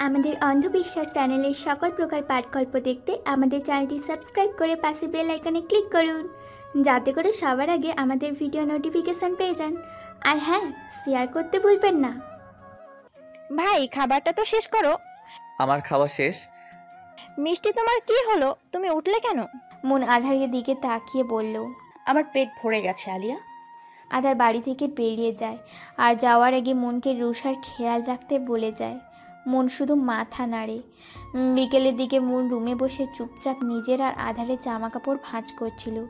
আমাদের অন্ধবিশ্বাস চ্যানেলের সকল প্রকার পাঠগল্প দেখতে আমাদের চ্যানেলটি সাবস্ক্রাইব করে পাশে বেল আইকনে ক্লিক করুন যাতে করে সবার আগে আমাদের ভিডিও নোটিফিকেশন পেয়ে যান। আর হ্যাঁ শেয়ার করতে ভুলবেন না। ভাই খাবারটা তো শেষ করো। আমার খাওয়া শেষ। মিষ্টি তোমার কি হলো? তুমি উঠলে কেন? মন আধারের দিকে তাকিয়ে বলল আমার পেট ভরে গেছে আলিয়া। আধার বাড়ি থেকে বেরিয়ে যায়। আর যাওয়ার আগে মনকে রুষার খেয়াল রাখতে বলে যায়। মন শুধু মাথা নাড়ে। বিকেলের দিকে মন রুমে বসে চুপচাপ নিজের আর আধারে জামা কাপড় ভাঁজ করছিল।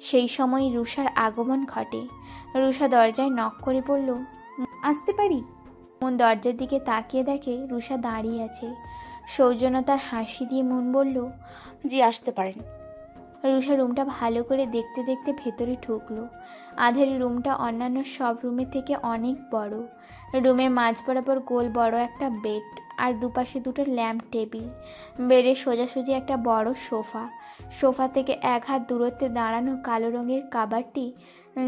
সেই সময় রুষার আগমন ঘটে। রুষা দরজায় নক করে বলল, আসতে পারি? মন দরজার দিকে তাকিয়ে দেখে রুষা দাঁড়িয়ে আছে। সৌজন্যতার হাসি দিয়ে মন বলল, জি, আসতে পারেন। রুষা রুমটা ভালো করে দেখতে দেখতে ভেতরে ঢুকলো। আধের রুমটা অন্যান্য সব রুমের থেকে অনেক বড়। রুমের মাঝ বরাবর গোল বড় একটা বেড। আর দুপাশে দুটো ল্যাম্প টেবিল। বেড়ে সোজাসুজি একটা বড় সোফা। সোফা থেকে এক হাত দূরত্বে দাঁড়ানো কালো রঙের কাবারটি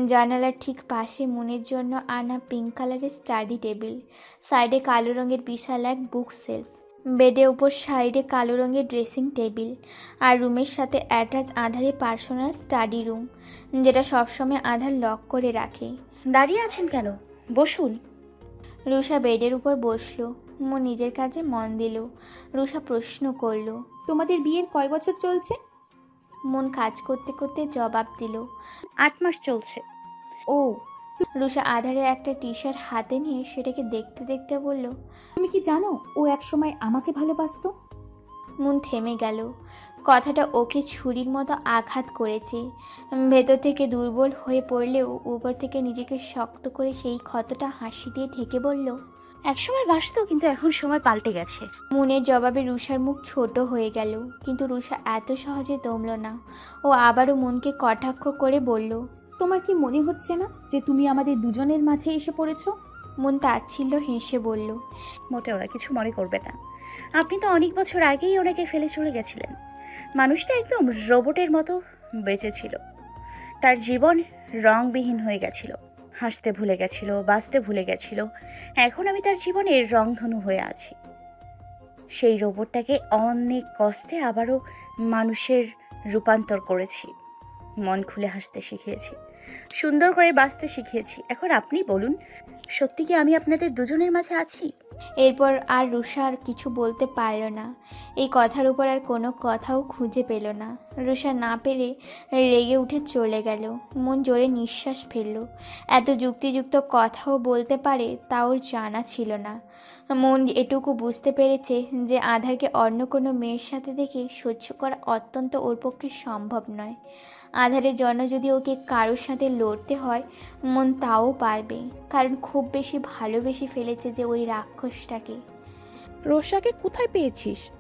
জানালার ঠিক পাশে মনের জন্য আনা পিঙ্ক কালারের স্টাডি টেবিল সাইডে কালো রঙের বিশাল এক বুক সেলফ বেডে উপর সাইডে কালো রঙের ড্রেসিং টেবিল আর রুমের সাথে অ্যাটাচ আধারে পার্সোনাল স্টাডি রুম যেটা সবসময় আধার লক করে রাখে। দাঁড়িয়ে আছেন কেন? বসুন। রুষা বেডের উপর বসল। মো নিজের কাজে মন দিল। রুষা প্রশ্ন করল তোমাদের বিয়ের কয় বছর চলছে? মন কাজ করতে করতে জবাব দিল আট মাস চলছে। ও রুষা আধারের একটা টি শার্ট হাতে নিয়ে সেটাকে দেখতে দেখতে বলল তুমি কি জানো ও এক সময় আমাকে ভালোবাসতো? মন থেমে গেল। কথাটা ওকে ছুরির মতো আঘাত করেছে। ভেতর থেকে দুর্বল হয়ে পড়লেও উপর থেকে নিজেকে শক্ত করে সেই ক্ষতটা হাসি দিয়ে ঢেকে বলল একসময় বাসতো কিন্তু এখন সময় পাল্টে গেছে। মনের জবাবে রুষার মুখ ছোট হয়ে গেল কিন্তু রুষা এত সহজে দমল না। ও আবারও মনকে কটাক্ষ করে বলল তোমার কি মনে হচ্ছে না যে তুমি আমাদের দুজনের মাঝে এসে পড়েছো? মন তাচ্ছিল্য হেসে বলল মোটে ওরা কিছু মনে করবে না। আপনি তো অনেক বছর আগেই ওনাকে ফেলে চলে গেছিলেন। মানুষটা একদম রোবটের মতো বেঁচেছিল তার জীবন রংবিহীন হয়ে গেছিল। হাসতে ভুলে গেছিল, বাঁচতে ভুলে গেছিল। এখন আমি তার জীবনের রংধনু হয়ে আছি। সেই রোবটটাকে অনেক কষ্টে আবারও মানুষের রূপান্তর করেছি। মন খুলে হাসতে শিখিয়েছি। সুন্দর করে বাঁচতে শিখিয়েছি। এখন আপনি বলুন, সত্যি কি আমি আপনাদের দুজনের মাঝে আছি? এরপর আর রুষা আর কিছু বলতে পারল না। এই কথার উপর আর কোনো কথাও খুঁজে পেল না। রুষা না পেরে রেগে উঠে চলে গেল। মন জোরে নিঃশ্বাস ফেলল। এত যুক্তিযুক্ত কথাও বলতে পারে তা ওর জানা ছিল না। মন এটুকু বুঝতে পেরেছে যে আধারকে অন্য কোনো মেয়ের সাথে দেখে সহ্য করা অত্যন্ত ওর পক্ষে সম্ভব নয়। আধারের জন্য যদি ওকে কারোর সাথে লড়তে হয়, মন তাও পারবে। কারণ খুব বেশি ভালোবেসে ফেলেছে যে ওই রাক্ষসটাকে। রোশাকে কোথায় পেয়েছিস?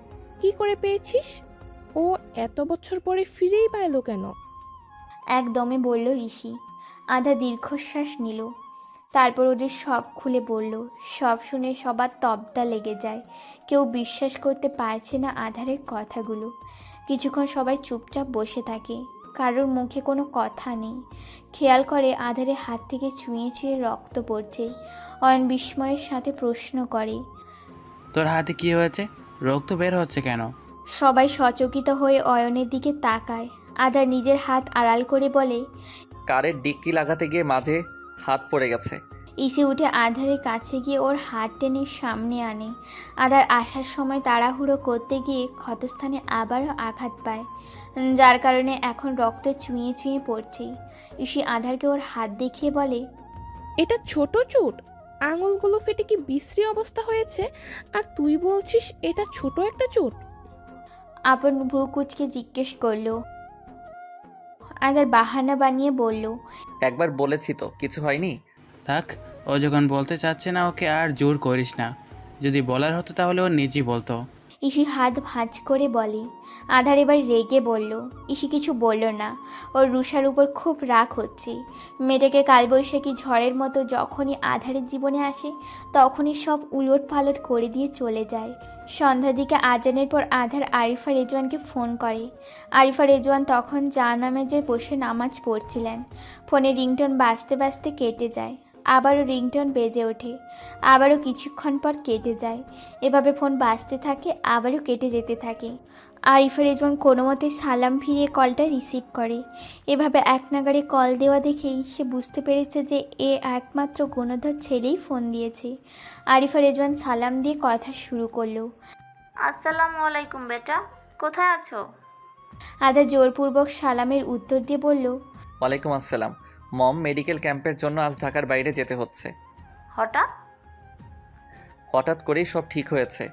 কি করে পেয়েছিস? ও এত বছর পরে ফিরেই বা এলো কেন? একদমে বলল ঋষি। আধা দীর্ঘশ্বাস নিল। তারপর ওদের সব খুলে বলল সব শুনে সবার তবদা লেগে যায়। কেউ বিশ্বাস করতে পারছে না আধারের কথাগুলো। কিছুক্ষণ সবাই চুপচাপ বসে থাকে। কারোর মুখে কোনো কথা নেই। খেয়াল করে আধারে হাত থেকে ছুঁয়ে ছুঁয়ে রক্ত পড়ছে। অয়ন বিস্ময়ের সাথে প্রশ্ন করে তোর হাতে কি হয়েছে? রক্ত বের হচ্ছে কেন? সবাই সচকিত হয়ে অয়নের দিকে তাকায়। আধার নিজের হাত আড়াল করে বলে কারের ডিক্কি লাগাতে গিয়ে মাঝে হাত পড়ে গেছে। ইসে উঠে আধারের কাছে গিয়ে ওর হাত টেনে সামনে আনে। আধার আসার সময় তাড়াহুড়ো করতে গিয়ে ক্ষতস্থানে আবারও আঘাত পায়। যার কারণে এখন রক্ত চুঁয়ে চুঁয়ে পড়ছে। ইসি আধারকে ওর হাত দেখিয়ে বলে এটা ছোট চোট। আঙুলগুলো ফেটে কি বিশ্রী অবস্থা হয়েছে? আর তুই বলছিস এটা ছোট একটা চোট? আপন ভ্রু কুচকে জিজ্ঞেস করল আদার বাহানা বানিয়ে বলল একবার বলেছি তো কিছু হয়নি? থাক ও যখন বলতে চাচ্ছে না ওকে আর জোর করিস না। যদি বলার হতো তাহলে ও নিজেই বলতো। ইসি হাত ভাঁজ করে বলে। আধার এবার রেগে বলল, ইসি কিছু বলল না। ওর রুষার উপর খুব রাগ হচ্ছে। মেয়েটাকে কালবৈশাখী ঝড়ের মতো যখনই আধারের জীবনে আসে, তখনই সব উলট পালট করে দিয়ে চলে যায়। সন্ধ্যার দিকে আজানের পর আধার আরিফা রেজওয়ানকে ফোন করে। আরিফা রেজওয়ান তখন যা নামে যে বসে নামাজ পড়ছিলেন। ফোনে রিংটন বাজতে বাজতে কেটে যায়। আবারও রিংটন বেজে ওঠে। আবারও কিছুক্ষণ পর কেটে যায়। এভাবে ফোন বাজতে থাকে আবারও কেটে যেতে থাকে। আরিফা রেজওয়ান কোনো মতে সালাম ফিরিয়ে কলটা রিসিভ করে। এভাবে এক নাগারে কল দেওয়া দেখেই সে বুঝতে পেরেছে যে এ একমাত্র গুণধর ছেলেই ফোন দিয়েছে। আরিফা রেজওয়ান সালাম দিয়ে কথা শুরু করল। আসসালামু আলাইকুম বেটা কোথায় আছো? আদা জোরপূর্বক সালামের উত্তর দিয়ে বলল ওয়ালাইকুম আসসালাম। মম মেডিকেল ক্যাম্পের জন্য আজ ঢাকার বাইরে যেতে হচ্ছে। হঠাৎ? হঠাৎ করেই সব ঠিক হয়েছে।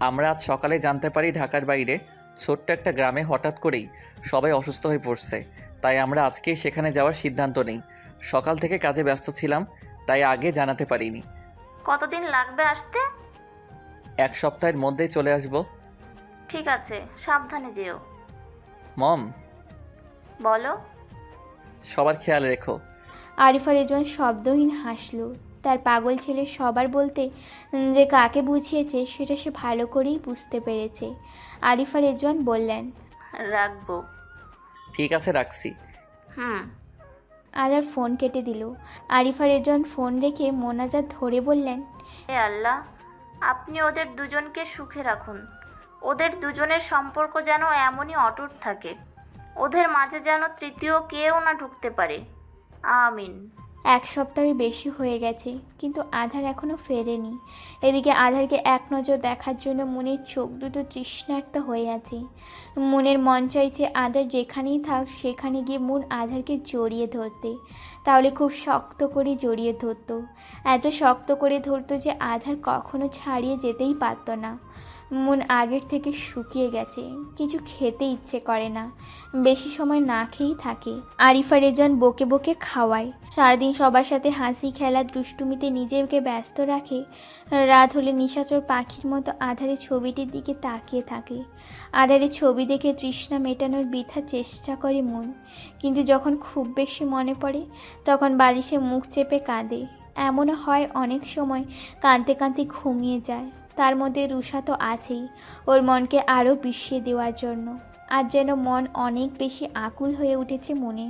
আমরা আজ সকালে জানতে পারি ঢাকার বাইরে ছোট্ট একটা গ্রামে হঠাৎ করেই সবাই অসুস্থ হয়ে পড়ছে। তাই আমরা আজকে সেখানে যাওয়ার সিদ্ধান্ত নেই। সকাল থেকে কাজে ব্যস্ত ছিলাম তাই আগে জানাতে পারিনি। কতদিন লাগবে আসতে? এক সপ্তাহের মধ্যেই চলে আসব। ঠিক আছে সাবধানে যেও। মম। বলো। সবার খেয়াল রেখো। আরিফা রেজওয়ান শব্দহীন হাসলো। তার পাগল ছেলে সবার বলতে উম, যে কাকে বুঝিয়েছে সেটা সে ভালো করেই বুঝতে পেরেছে। আরিফা রেজওয়ান বললেন রাখব। ঠিক আছে রাখছি। হ্যাঁ হুম। আদার ফোন কেটে দিল। আরিফা রেজওয়ান ফোন রেখে মোনাজাত ধরে বললেন হে আল্লাহ আপনি ওদের দুজনকে সুখে রাখুন। ওদের দুজনের সম্পর্ক যেন এমনই অটুট থাকে। ওদের মাঝে যেন তৃতীয় কেউ না ঢুকতে পারে। আমিন। এক সপ্তাহের বেশি হয়ে গেছে, কিন্তু আধার এখনও ফেরেনি। এদিকে আধারকে এক নজর দেখার জন্য মনের চোখ দুটো তৃষ্ণার্ত হয়ে আছে। মনের মন চাইছে আধার যেখানেই থাক, সেখানে গিয়ে মন আধারকে জড়িয়ে ধরতে। তাহলে খুব শক্ত করে জড়িয়ে ধরতো। এত শক্ত করে ধরতো যে আধার কখনো ছাড়িয়ে যেতেই পারতো না। মন আগের থেকে শুকিয়ে গেছে, কিছু খেতে ইচ্ছে করে না। বেশি সময় না খেয়েই থাকে। আরিফা রেজন বকে বকে খাওয়ায়। সারাদিন সবার সাথে হাসি খেলা দুষ্টুমিতে নিজেকে ব্যস্ত রাখে। রাত হলে নিশাচর পাখির মতো আধারে ছবিটির দিকে তাকিয়ে থাকে। আধারে ছবি দেখে তৃষ্ণা মেটানোর বৃথা চেষ্টা করে মন। কিন্তু যখন খুব বেশি মনে পড়ে, তখন বালিশে মুখ চেপে কাঁদে। এমনও হয় অনেক সময় কাঁদতে কাঁদতে ঘুমিয়ে যায়। তার মধ্যে রুষা তো আছেই। ওর মনকে আরও বিষিয়ে দেওয়ার জন্য। আর যেন মন অনেক বেশি আকুল হয়ে উঠেছে মনে,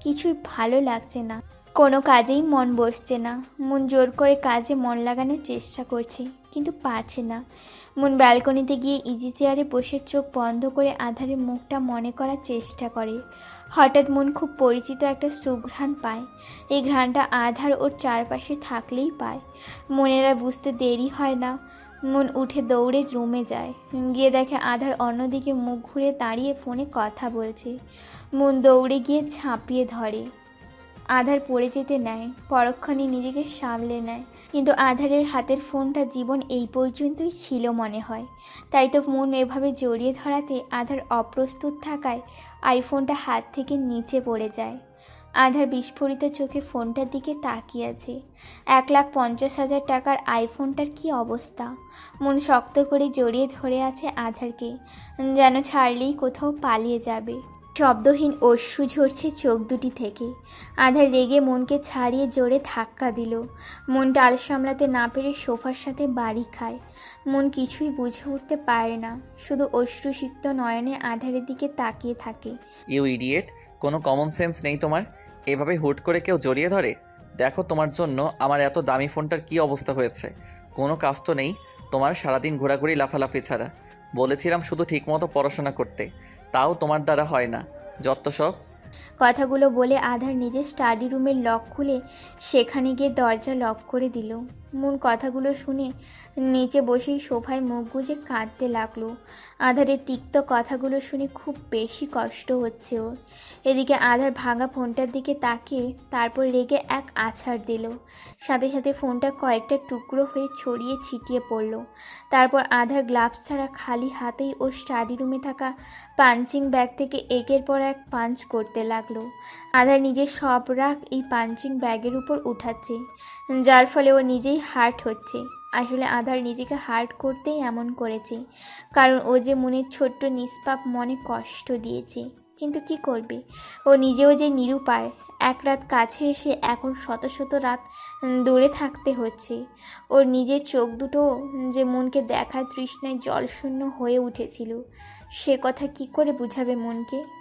কিছুই ভালো লাগছে না। কোনো কাজেই মন বসছে না। মন জোর করে কাজে মন লাগানোর চেষ্টা করছে, কিন্তু পারছে না। মন ব্যালকনিতে গিয়ে ইজি চেয়ারে বসে চোখ বন্ধ করে আধারে মুখটা মনে করার চেষ্টা করে। হঠাৎ মন খুব পরিচিত একটা সুঘ্রাণ পায়। এই ঘ্রাণটা আধার ওর চারপাশে থাকলেই পায়। মনেরা বুঝতে দেরি হয় না। মন উঠে দৌড়ে রুমে যায়। গিয়ে দেখে আধার অন্যদিকে মুখ ঘুরে দাঁড়িয়ে ফোনে কথা বলছে। মন দৌড়ে গিয়ে ঝাঁপিয়ে ধরে। আধার পড়ে যেতে নেয়, পরক্ষণে নিজেকে সামলে নেয়। কিন্তু আধারের হাতের ফোনটা জীবন এই পর্যন্তই ছিল মনে হয়। তাই তো মন এভাবে জড়িয়ে ধরাতে আধার অপ্রস্তুত থাকায় আইফোনটা হাত থেকে নিচে পড়ে যায়। আধার বিস্ফোরিত চোখে ফোনটার দিকে তাকিয়ে আছে। এক লাখ পঞ্চাশ হাজার টাকার আইফোনটার কি অবস্থা? মন শক্ত করে জড়িয়ে ধরে আছে আধারকে। যেন ছাড়লেই কোথাও পালিয়ে যাবে। শব্দহীন অশ্রু ঝরছে চোখ দুটি থেকে। আধার রেগে মনকে ছাড়িয়ে জোরে ধাক্কা দিল। মন ডাল সামলাতে না পেরে সোফার সাথে বাড়ি খায়। মন কিছুই বুঝে উঠতে পারে না। শুধু অশ্রুসিক্ত নয়নে আধারের দিকে তাকিয়ে থাকে। ইউ ইডিয়েট, কোনো কমন সেন্স নেই তোমার? এভাবে হুট করে কেউ জড়িয়ে ধরে? দেখো তোমার জন্য আমার এত দামি ফোনটার কি অবস্থা হয়েছে। কোনো কাজ তো নেই, তোমার সারাদিন ঘোরাঘুরি লাফালাফি ছাড়া। বলেছিলাম শুধু ঠিকমতো পড়াশোনা করতে। তাও তোমার দ্বারা হয় না। যত সব। কথাগুলো বলে আধার নিজের স্টাডি রুমের লক খুলে সেখানে গিয়ে দরজা লক করে দিল। মন কথাগুলো শুনে নিচে বসেই সোফায় মুখ গুজে কাঁদতে লাগল। আধারের তিক্ত কথাগুলো শুনে খুব বেশি কষ্ট হচ্ছে ওর। এদিকে আধার ভাঙা ফোনটার দিকে তাকিয়ে তারপর রেগে এক আছাড় দিল। সাথে সাথে ফোনটা কয়েকটা টুকরো হয়ে ছড়িয়ে ছিটিয়ে পড়ল। তারপর আধার গ্লাভস ছাড়া খালি হাতেই ওর স্টাডি রুমে থাকা পাঞ্চিং ব্যাগ থেকে একের পর এক পাঞ্চ করতে লাগল। আধার নিজের সব রাগ এই পাঞ্চিং ব্যাগের উপর উঠাচ্ছে, যার ফলে ও নিজেই হার্ট হচ্ছে। আসলে আধার নিজেকে হার্ট করতেই এমন করেছে। কারণ ও যে মনের ছোট্ট নিষ্পাপ মনে কষ্ট দিয়েছে। কিন্তু কি করবে? ও নিজেও যে নিরুপায়। এক রাত কাছে এসে এখন শত শত রাত দূরে থাকতে হচ্ছে। ওর নিজের চোখ দুটো যে মনকে দেখার তৃষ্ণায় জলশূন্য হয়ে উঠেছিল। সে কথা কি করে বুঝাবে মনকে?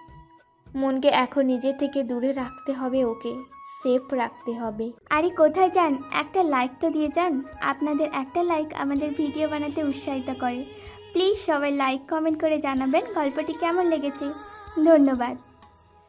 মনকে এখন নিজে থেকে দূরে রাখতে হবে, ওকে সেফ রাখতে হবে। আরে, কোথায় যান? একটা লাইক তো দিয়ে যান। আপনাদের একটা লাইক আমাদের ভিডিও বানাতে উৎসাহিত করে। প্লিজ সবাই লাইক কমেন্ট করে জানাবেন গল্পটি কেমন লেগেছে। ধন্যবাদ।